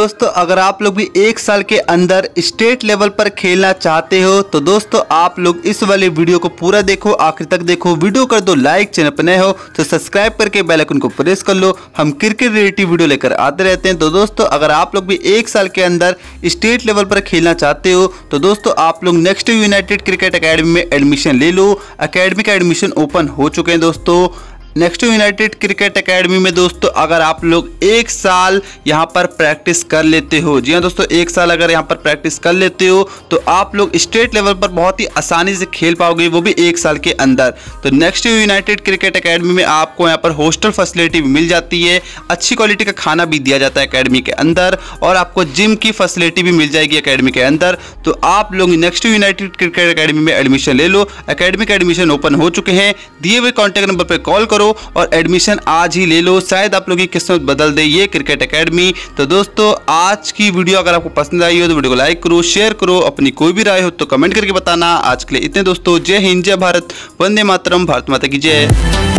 दोस्तों, अगर आप लोग भी एक साल के अंदर स्टेट लेवल पर खेलना चाहते हो तो दोस्तों, आप लोग इस वाले वीडियो को पूरा देखो, आखिर तक देखो, वीडियो कर दो, लाइक चैनल पर नए हो तो सब्सक्राइब करके बेल आइकन को प्रेस कर लो। हम क्रिकेट रिलेटिव वीडियो लेकर आते रहते हैं। तो दोस्तों, अगर आप लोग भी एक साल के अंदर स्टेट लेवल पर खेलना चाहते हो तो दोस्तों, आप लोग नेक्स्ट यूनाइटेड क्रिकेट अकेडमी में एडमिशन ले लो। अकेडमी का एडमिशन ओपन हो चुके हैं दोस्तों। नेक्स्ट यूनाइटेड क्रिकेट एकेडमी में दोस्तों, अगर आप लोग एक साल यहाँ पर प्रैक्टिस कर लेते हो, जी हाँ दोस्तों, एक साल अगर यहाँ पर प्रैक्टिस कर लेते हो तो आप लोग स्टेट लेवल पर बहुत ही आसानी से खेल पाओगे वो भी एक साल के अंदर। तो नेक्स्ट यूनाइटेड क्रिकेट एकेडमी में आपको यहाँ पर हॉस्टल फैसिलिटी भी मिल जाती है, अच्छी क्वालिटी का खाना भी दिया जाता है अकेडमी के अंदर, और आपको जिम की फैसिलिटी भी मिल जाएगी अकेडमी के अंदर। तो आप लोग नेक्स्ट यूनाइटेड क्रिकेट अकेडमी में एडमिशन ले लो। अकेडमी का एडमिशन ओपन हो चुके हैं। दिए हुए कॉन्टैक्ट नंबर पर कॉल करो। करो और एडमिशन आज ही ले लो। शायद आप लोग की किस्मत बदल दे ये क्रिकेट अकेडमी तो दोस्तों, आज की वीडियो अगर आपको पसंद आई हो तो वीडियो को लाइक करो शेयर करो, अपनी कोई भी राय हो तो कमेंट करके बताना। आज के लिए इतने दोस्तों, जय हिंद, जय भारत, वंदे मातरम, भारत माता की जय।